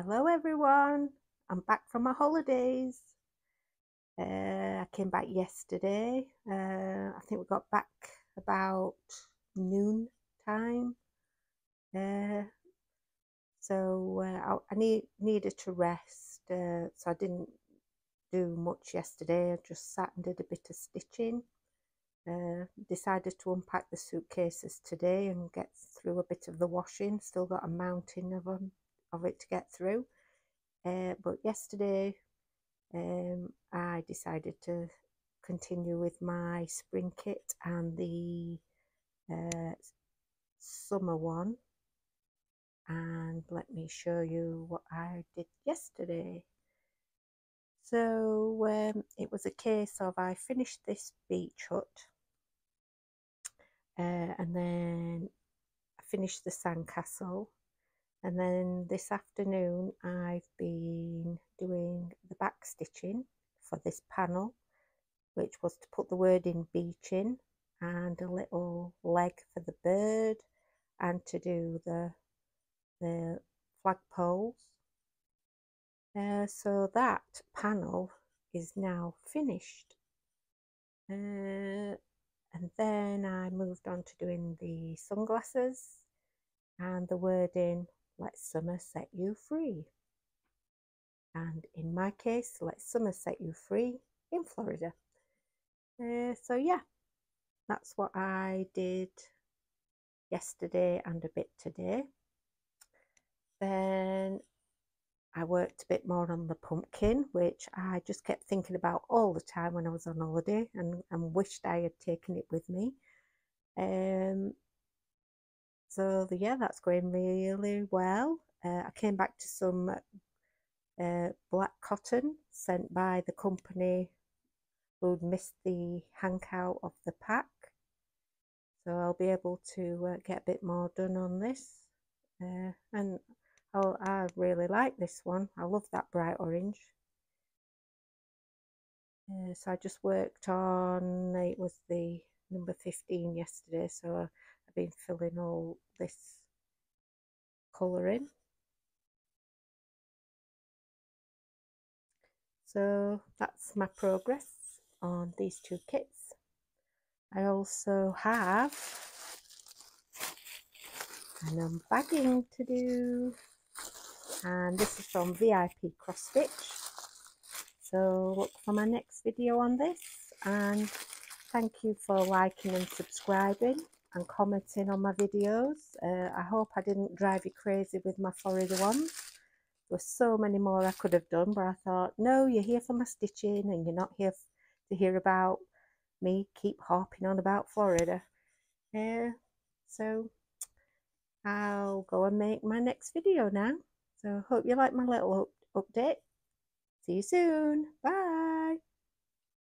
Hello everyone, I'm back from my holidays. Uh, I came back yesterday. Uh, I think we got back about noon time. Uh, so uh, I, I, need, needed to rest, uh, so I didn't do much yesterday. I just sat and did a bit of stitching. Uh, decided to unpack the suitcases today and get through a bit of the washing. Still got a mountain of them of it to get through. Uh, but yesterday um, I decided to continue with my spring kit and the uh, summer one. And let me show you what I did yesterday. So um, it was a case of I finished this beach hut uh, and then I finished the sandcastle and then this afternoon I've been doing the back stitching for this panel which was to put the word in beaching and a little leg for the bird and to do the the flagpoles. Uh, so that panel is now finished. Uh, and then I moved on to doing the sunglasses and the wording let summer set you free. And in my case, let summer set you free in Florida. Uh, so yeah, that's what I did yesterday and a bit today. Then I worked a bit more on the pumpkin, which I just kept thinking about all the time when I was on holiday and, and wished I had taken it with me. Um, so yeah, that's going really well. Uh, I came back to some uh, black cotton sent by the company who'd missed the hank out of the pack. So I'll be able to uh, get a bit more done on this. Uh, and I'll, I really like this one. I love that bright orange. Uh, so I just worked on, it was the number 15 yesterday, so I've been filling all this colour in. So that's my progress on these two kits. I also have an unbagging to do and this is from VIP Cross Stitch. So look for my next video on this and thank you for liking and subscribing and commenting on my videos. Uh, I hope I didn't drive you crazy with my Florida ones. There were so many more I could have done, but I thought, no, you're here for my stitching and you're not here to hear about me keep harping on about Florida. Uh, so I'll go and make my next video now. So I hope you like my little update. See you soon. Bye.